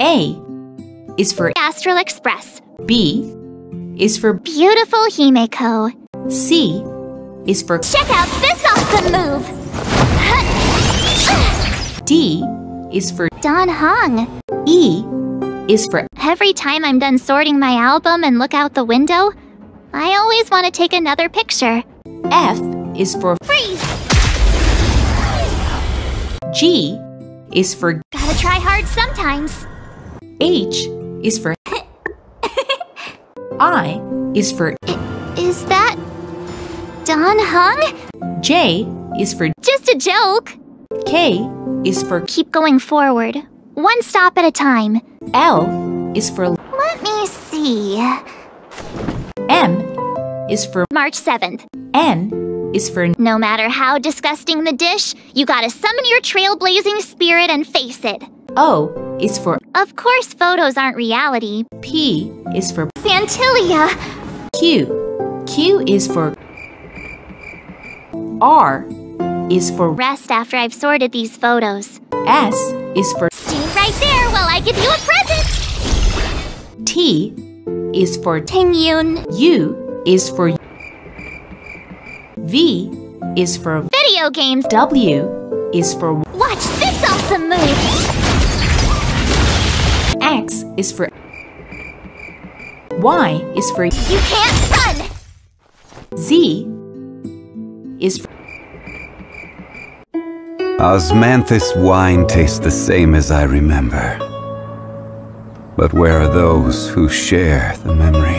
A is for Astral Express. B is for Beautiful Himeko. C is for Check out this awesome move! D is for Dan Heng. E is for Every time I'm done sorting my album and look out the window, I always want to take another picture. F is for Freeze! G is for Gotta try hard sometimes. H is for I is for Is that Dan Heng? J is for Just a joke. K is for Keep going forward, one stop at a time. L is for Let me see. M is for March 7th. N is for No matter how disgusting the dish, you gotta summon your trailblazing spirit and face it. O is for Of course, photos aren't reality. P is for Phantylia! Q. Q is for R is for Rest after I've sorted these photos. S is for Stay right there while I give you a present! T is for Ting Yun. U is for V is for Video games. W is for Watch this awesome move! X is for Y is for You can't run! Z is for Osmanthus wine tastes the same as I remember. But where are those who share the memory?